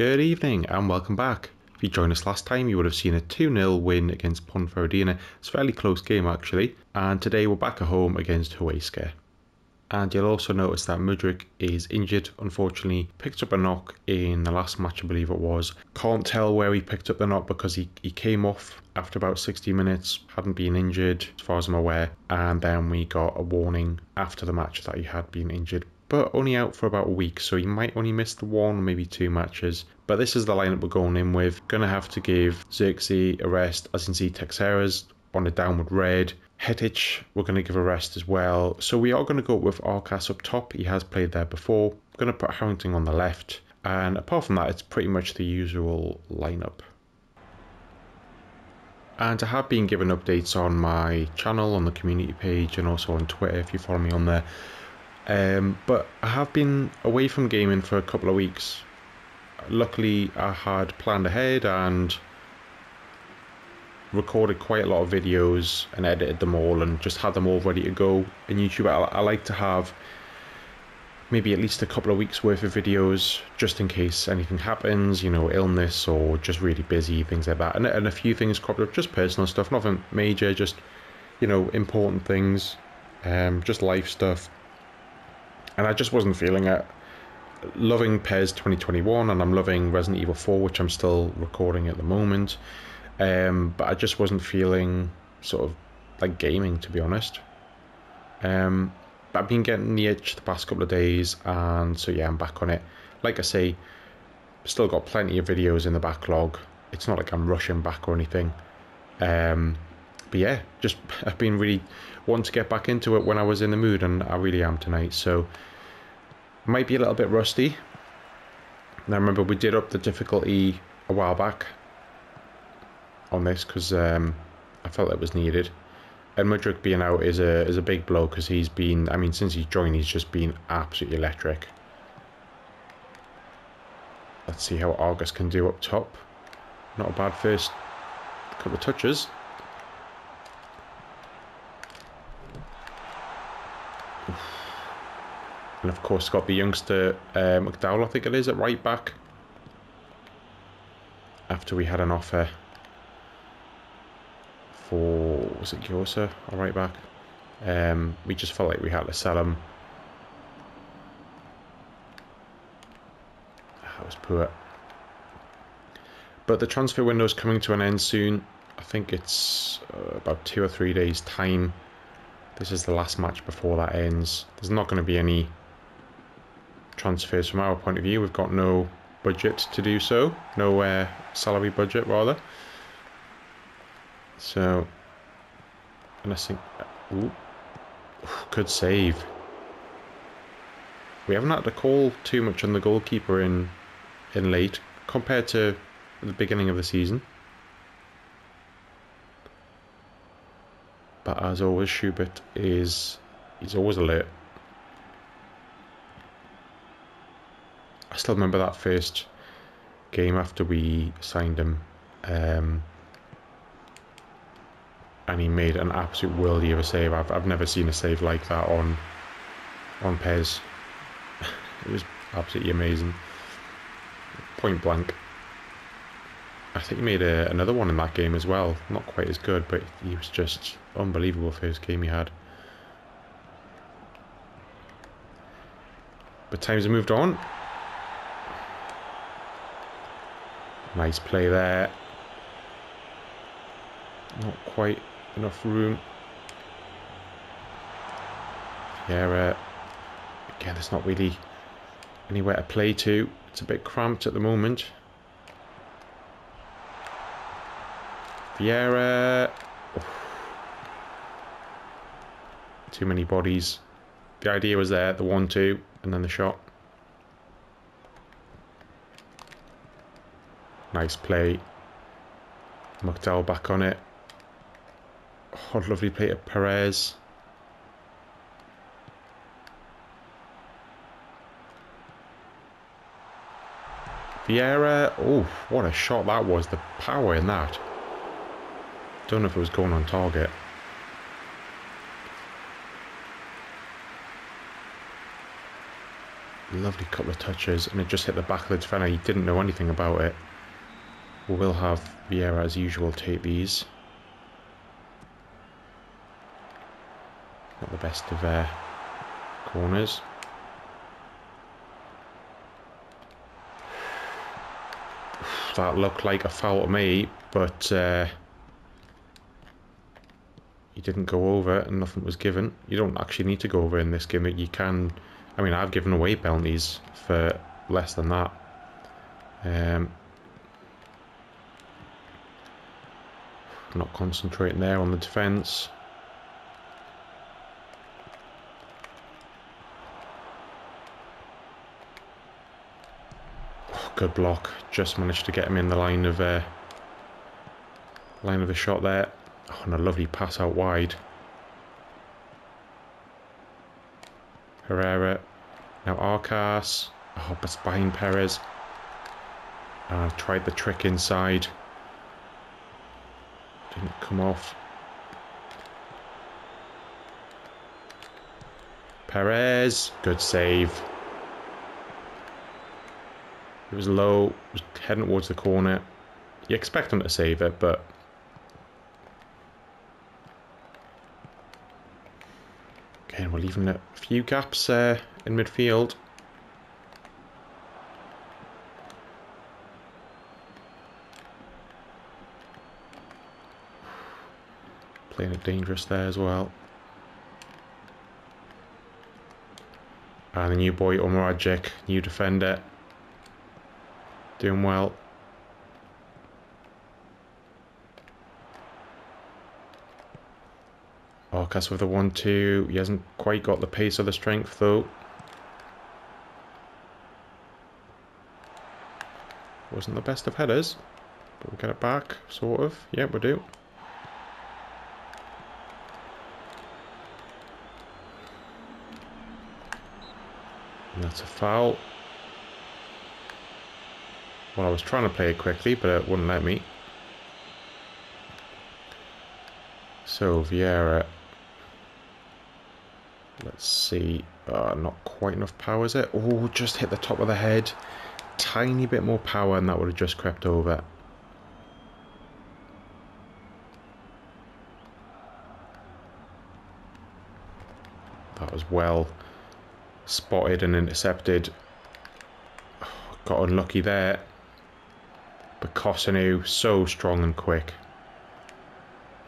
Good evening and welcome back. If you joined us last time, you would have seen a 2 0 win against Ponferradina. It's a fairly close game actually, and today we're back at home against Huesca. And you'll also notice that Mudryk is injured, unfortunately. Picked up a knock in the last match, I believe it was. Can't tell where he picked up the knock because he, he came off after about 60 minutes, hadn't been injured, as far as I'm aware. And then we got a warning after the match that he had been injured but only out for about a week, so he might only miss the one, or maybe two matches. But this is the lineup we're going in with. Gonna have to give Zirkzee a rest, as can see, Texeira's on a downward red. Hetic, we're going to give a rest as well. So we are going to go with Arcas up top. He has played there before. Going to put Harrington on the left. And apart from that, it's pretty much the usual lineup. And I have been given updates on my channel, on the community page, and also on Twitter if you follow me on there. Um, but I have been away from gaming for a couple of weeks. Luckily, I had planned ahead and recorded quite a lot of videos and edited them all and just had them all ready to go in YouTube. I, I like to have maybe at least a couple of weeks worth of videos just in case anything happens, you know, illness or just really busy, things like that. And, and a few things cropped up, just personal stuff, nothing major, just, you know, important things, um, just life stuff and I just wasn't feeling it. Loving PES 2021, and I'm loving Resident Evil 4, which I'm still recording at the moment. Um, but I just wasn't feeling sort of like gaming, to be honest. Um, but I've been getting the itch the past couple of days, and so yeah, I'm back on it. Like I say, still got plenty of videos in the backlog. It's not like I'm rushing back or anything. Um, but yeah, just I've been really wanting to get back into it when I was in the mood, and I really am tonight. So might be a little bit rusty. Now remember we did up the difficulty a while back on this because um, I felt it was needed. And Mudryk being out is a is a big blow because he's been I mean since he's joined he's just been absolutely electric. Let's see how Arcas can do up top. Not a bad first couple of touches. And of course, got the youngster uh, McDowell, I think it is, at right back. After we had an offer for, was it Gyosa, or right back? Um, we just felt like we had to sell him. That was poor. But the transfer window is coming to an end soon. I think it's uh, about two or three days' time. This is the last match before that ends. There's not going to be any transfers from our point of view. We've got no budget to do so, no uh, salary budget rather. So, and I think, ooh, good save. We haven't had to call too much on the goalkeeper in in late compared to the beginning of the season. But as always, Schubert is he's always alert. I still remember that first game after we signed him. Um, and he made an absolute worldie of a save. I've, I've never seen a save like that on on PES. it was absolutely amazing. Point blank. I think he made a, another one in that game as well. Not quite as good, but he was just unbelievable first game he had. But times have moved on. Nice play there. Not quite enough room. Yeah, again, there's not really anywhere to play to. It's a bit cramped at the moment. Vieira. Too many bodies. The idea was there, the one-two, and then the shot. Nice play. McDowell back on it. Oh, lovely play to Perez. Vieira. Oh, what a shot that was. The power in that. Don't know if it was going on target. Lovely couple of touches, and it just hit the back of the defender. He didn't know anything about it. We will have Vieira, as usual, take these. Not the best of uh, corners. That looked like a foul to me, but uh, he didn't go over and nothing was given. You don't actually need to go over in this game. You can, I mean, I've given away penalties for less than that. Um, not concentrating there on the defence. good block. Just managed to get him in the line of uh, line of the shot there. Oh, and a lovely pass out wide. Herrera. Now Arcas. Oh, but behind Perez. Uh, tried the trick inside. Didn't come off. Perez. Good save. It was low, was heading towards the corner. You expect him to save it, but... Okay, we're leaving a few gaps uh, in midfield. Playing it dangerous there as well. And the new boy, Omeragic, new defender. Doing well. Arcas with the 1-2. He hasn't quite got the pace or the strength though. Wasn't the best of headers. But we'll get it back, sort of. Yeah, we do. And that's a foul. Well, I was trying to play it quickly, but it wouldn't let me. So, Vieira. Let's see. Uh, not quite enough power, is it? Oh, just hit the top of the head. Tiny bit more power and that would have just crept over. That was well spotted and intercepted. got unlucky there. But Cosanu, so strong and quick.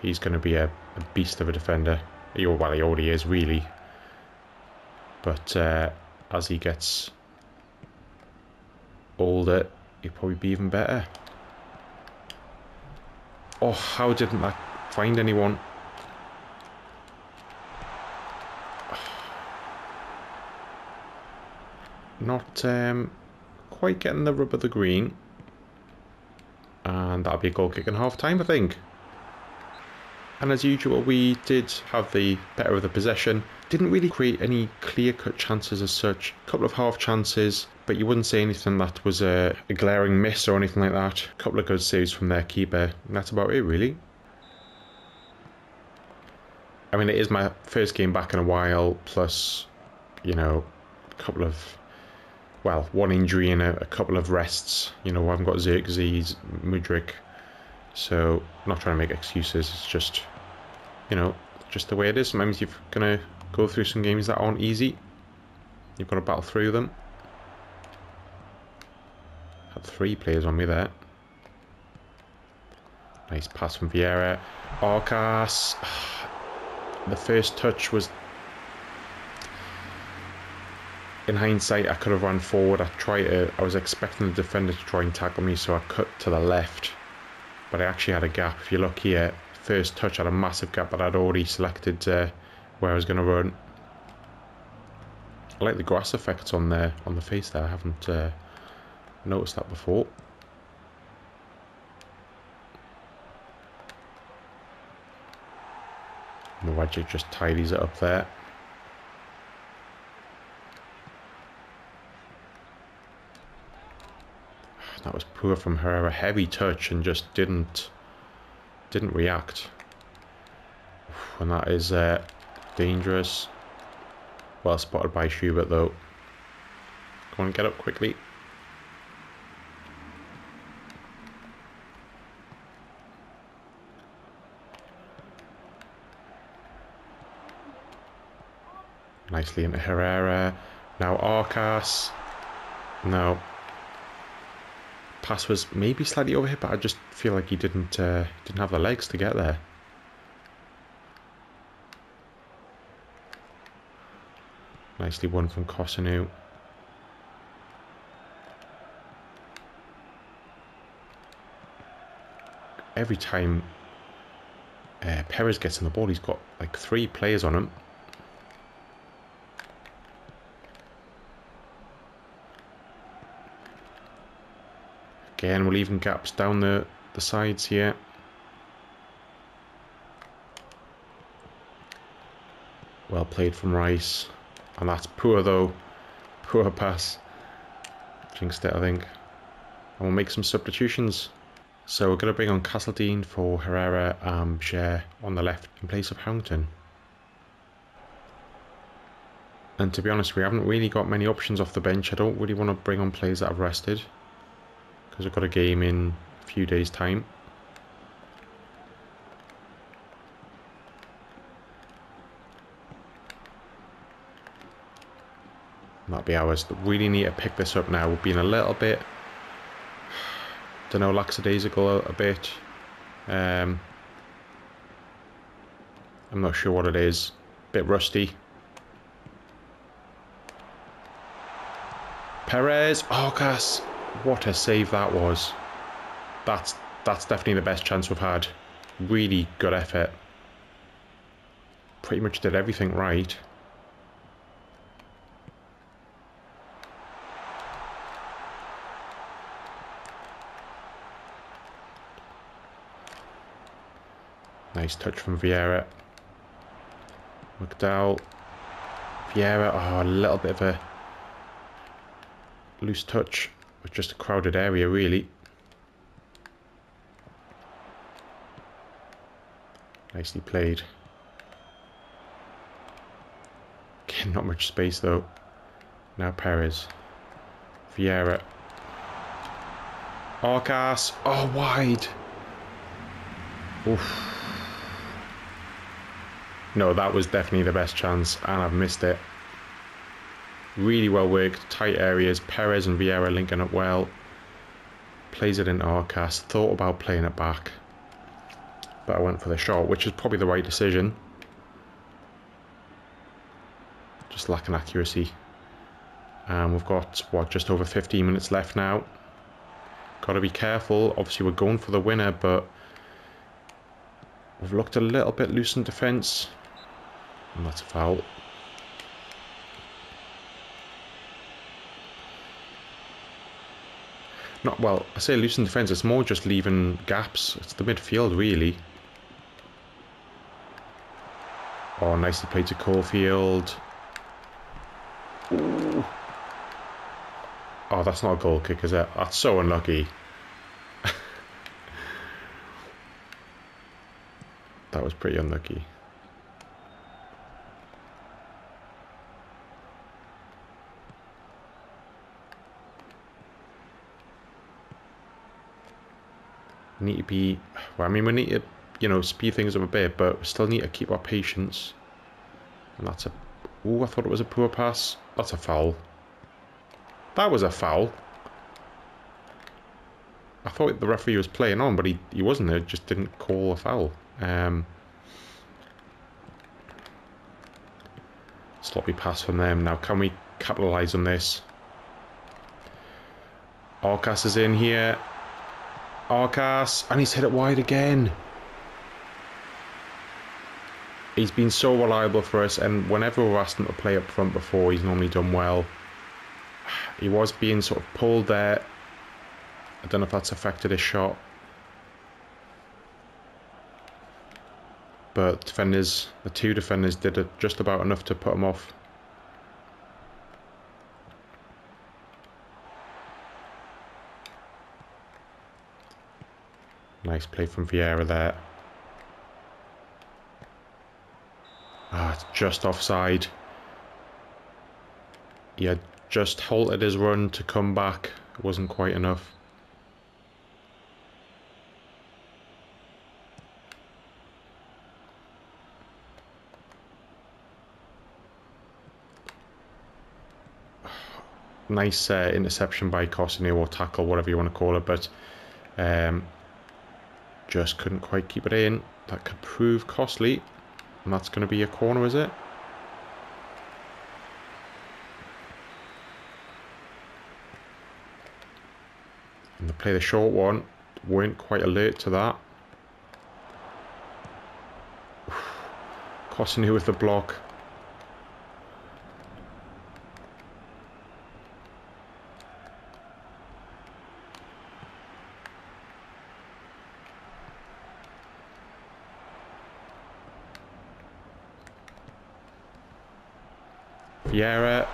He's going to be a, a, beast of a defender. He, well, he already is, really. But uh, as he gets older, he'll probably be even better. Oh, how didn't that find anyone? Not um, quite getting the rub of the green. And that'll be a goal kick in half time, I think. And as usual, we did have the better of the possession. Didn't really create any clear cut chances as such. A couple of half chances, but you wouldn't say anything that was a, a glaring miss or anything like that. A couple of good saves from their keeper, and that's about it, really. I mean, it is my first game back in a while, plus, you know, a couple of well, one injury and a, a, couple of rests. You know, I haven't got Zirkzee, Mudryk, so I'm not trying to make excuses. It's just, you know, just the way it is. Sometimes you're going to go through some games that aren't easy. You've got to battle through them. Had three players on me there. Nice pass from Vieira. Arcas. The first touch was in hindsight, I could have run forward. I tried to, I was expecting the defender to try and tackle me, so I cut to the left. But I actually had a gap. If you look here, first touch had a massive gap, but I'd already selected uh, where I was going to run. I like the grass effects on there, on the face there. I haven't uh, noticed that before. Magic just tidies it up there. That was poor from her. A heavy touch and just didn't didn't react. And that is uh, dangerous. Well spotted by Schubert though. Come on, get up quickly. Nicely into Herrera. Now Arcas. No. Pass was maybe slightly overhit, but I just feel like he didn't uh, didn't have the legs to get there. Nicely won from Cosinu. Every time uh, Perez gets on the ball, he's got like three players on him. Again, we're leaving gaps down the, the sides here. Well played from Rice. And that's poor though. Poor pass. Jinxed it, I think. And we'll make some substitutions. So we're going to bring on Castledine for Herrera um, and Share on the left in place of Harrington. And to be honest, we haven't really got many options off the bench. I don't really want to bring on players that have rested because I've got a game in a few days' time. That'll be ours. Really need to pick this up now. We've been a little bit, don't know, lackadaisical a, a bit. Um, I'm not sure what it is. Bit rusty. Perez, Arcas, what a save that was. That's that's definitely the best chance we've had. Really good effort. Pretty much did everything right. Nice touch from Vieira. McDowell. Vieira, oh, a little bit of a loose touch. Just a crowded area, really. Nicely played. Again, not much space, though. Now Perez. Vieira. Arcas. Oh, wide. Oof. No, that was definitely the best chance, and I've missed it. Really well worked, tight areas. Perez and Vieira linking up well. Plays it into Arcas. Thought about playing it back. But I went for the shot, which is probably the right decision. Just lacking accuracy. And we've got, what, just over 15 minutes left now. Got to be careful. Obviously, we're going for the winner, but we've looked a little bit loose in defence. And that's a foul. Not well, I say loose in defence, it's more just leaving gaps. It's the midfield really. Oh, nicely played to Caulfield. Ooh. Oh, that's not a goal kick, is it? That's so unlucky. that was pretty unlucky. Need to be well, I mean we need to you know speed things up a bit but we still need to keep our patience. And that's a oh I thought it was a poor pass. That's a foul. That was a foul. I thought the referee was playing on but he, he wasn't there just didn't call a foul. Um, sloppy pass from them. Now can we capitalise on this? Arcas is in here Arcas, and he's hit it wide again. He's been so reliable for us, and whenever we've asked him to play up front before, he's normally done well. He was being sort of pulled there. I don't know if that's affected his shot. But defenders, the two defenders did just about enough to put him off. Nice play from Vieira there. Ah, it's just offside. He had just halted his run to come back. It wasn't quite enough. nice uh, interception by Costineo or tackle, whatever you want to call it, but um, just couldn't quite keep it in. That could prove costly, and that's going to be a corner, is it? And they play the short one, weren't quite alert to that. Costineo with the block. Vieira.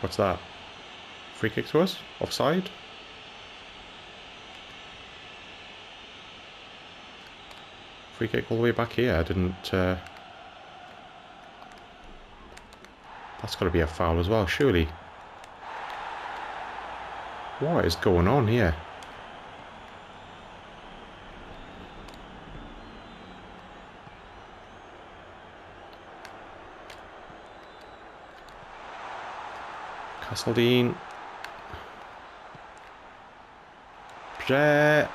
What's that? Free kick to us? Offside? Free kick all the way back here. I didn't... Uh... That's got to be a foul as well, surely. What is going on here? Castledine. Jet.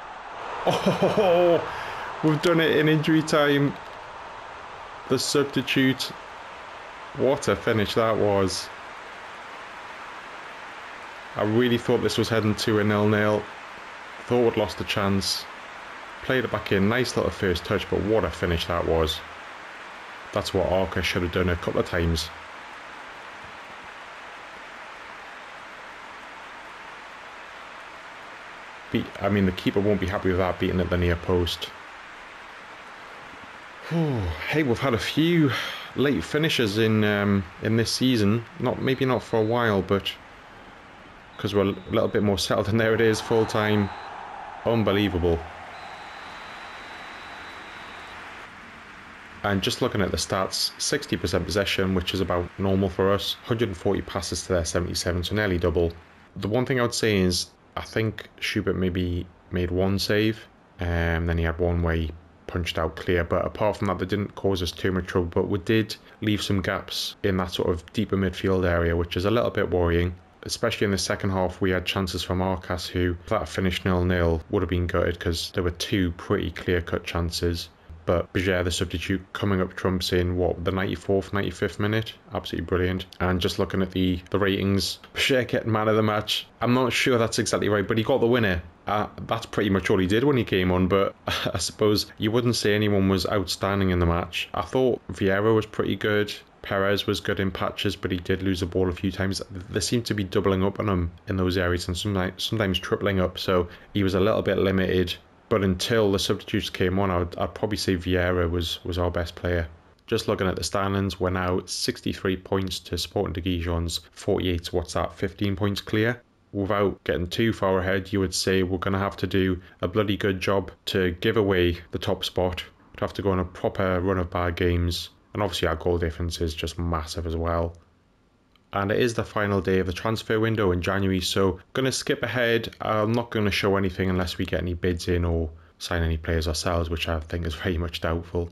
Oh, we've done it in injury time. The substitute. What a finish that was. I really thought this was heading to a nil-nil. Thought we'd lost the chance. Played it back in. Nice little first touch, but what a finish that was. That's what Arca should have done a couple of times. Beat, I mean, the keeper won't be happy with that beating at the near post. hey, we've had a few late finishes in um, in this season. Not maybe not for a while, but because we're a little bit more settled. And there it is, full time. Unbelievable. And just looking at the stats, 60% possession, which is about normal for us. 140 passes to their 77, so nearly double. The one thing I would say is I think Schubert maybe made one save, and um, then he had one where he punched out clear. But apart from that, they didn't cause us too much trouble. But we did leave some gaps in that sort of deeper midfield area, which is a little bit worrying. Especially in the second half, we had chances from Arcas, who, if that finished nil nil, would have been gutted because there were two pretty clear cut chances. But Bajir, the substitute, coming up trumps in what the 94th, 95th minute, absolutely brilliant. And just looking at the the ratings, Bajir getting man of the match. I'm not sure that's exactly right, but he got the winner. Uh, that's pretty much all he did when he came on. But I suppose you wouldn't say anyone was outstanding in the match. I thought Vieira was pretty good. Perez was good in patches, but he did lose the ball a few times. They seemed to be doubling up on him in those areas and sometimes, sometimes tripling up. So he was a little bit limited. But until the substitutes came on, I'd, I'd probably say Vieira was, was our best player. Just looking at the standings, we're now 63 points to Sporting de Gijon's 48. What's that? 15 points clear. Without getting too far ahead, you would say we're going to have to do a bloody good job to give away the top spot. We'd have to go on a proper run of bad games. And obviously, our goal difference is just massive as well and it is the final day of the transfer window in January. So, going to skip ahead. I'm not going to show anything unless we get any bids in or sign any players ourselves, which I think is very much doubtful.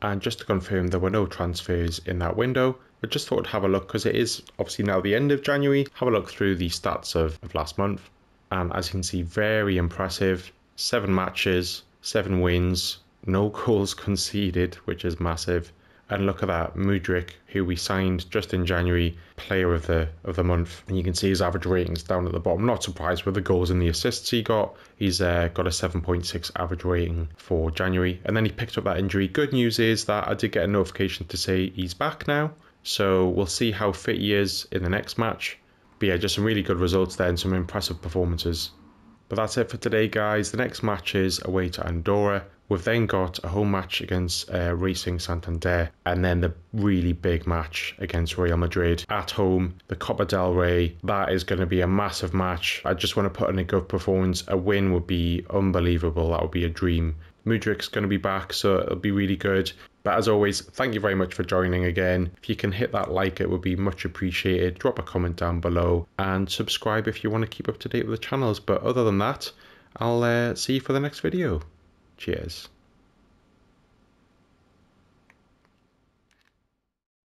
And just to confirm, there were no transfers in that window. But just thought I'd have a look because it is obviously now the end of January. Have a look through the stats of, of last month. And as you can see, very impressive. Seven matches, seven wins, no goals conceded, which is massive. And look at that, Mudryk, who we signed just in January, player of the of the month. And you can see his average ratings down at the bottom. Not surprised with the goals and the assists he got. He's uh, got a 7.6 average rating for January. And then he picked up that injury. Good news is that I did get a notification to say he's back now. So we'll see how fit he is in the next match. But yeah, just some really good results there and some impressive performances. But that's it for today, guys. The next match is away to Andorra. We've then got a home match against uh, Racing Santander, and then the really big match against Real Madrid at home, the Copa del Rey. That is going to be a massive match. I just want to put in a good performance. A win would be unbelievable. That would be a dream Mudryk's going to be back, so it'll be really good. But as always, thank you very much for joining again. If you can hit that like, it would be much appreciated. Drop a comment down below and subscribe if you want to keep up to date with the channels. But other than that, I'll uh, see you for the next video. Cheers.